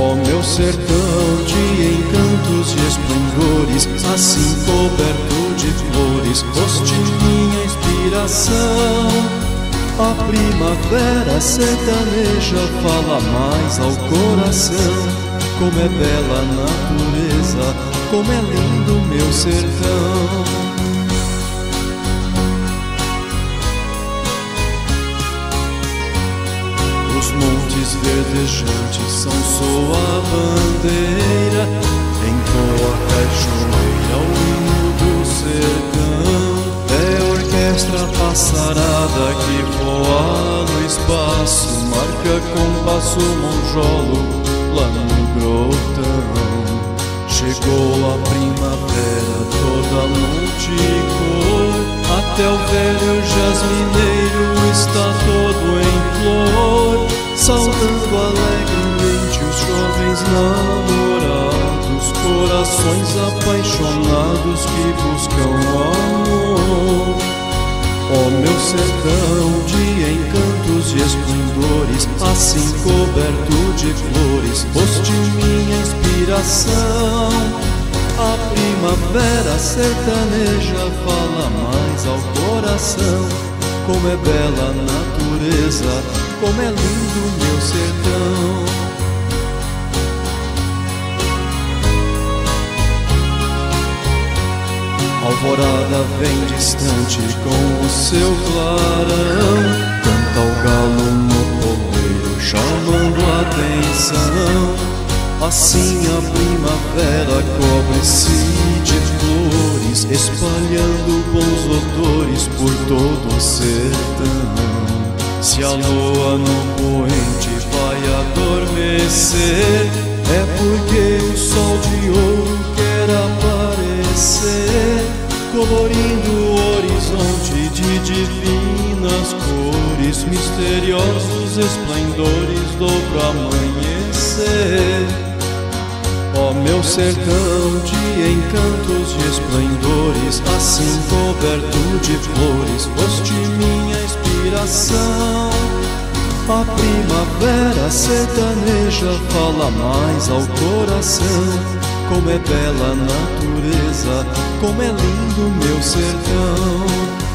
meu sertão de encantos e esplendores, assim coberto de flores, foste minha inspiração. A primavera sertaneja fala mais ao coração. Como é bela a natureza, como é lindo meu sertão. Os montes verdejantes são sua bandeira, em toa caixoneira o hino do sertão. É orquestra passarada que voa no espaço, marca com passo monjolo lá no grotão. Chegou a primavera toda multicor, até o velho jasmineiro está todo em flor saudando alegremente os jovens namorados, corações apaixonados que buscam amor. Ó oh, meu sertão de encantos e esplendores, assim coberto de flores, foste minha inspiração. A primavera sertaneja fala mais ao coração, como é bela a natureza como é lindo meu sertão. Alvorada vem distante com o seu clarão, canta o galo no poleiro, chamando a atenção. Assim a primavera cobre-se de espalhando bons odores por todo o sertão. Se a lua no poente vai adormecer, é porque o sol de ouro quer aparecer, colorindo o horizonte de divinas cores, misteriosos esplendores do amanhecer. Meu sertão de encantos e esplendores, assim coberto de flores, foste minha inspiração. A primavera sertaneja fala mais ao coração. Como é bela a natureza, como é lindo meu sertão.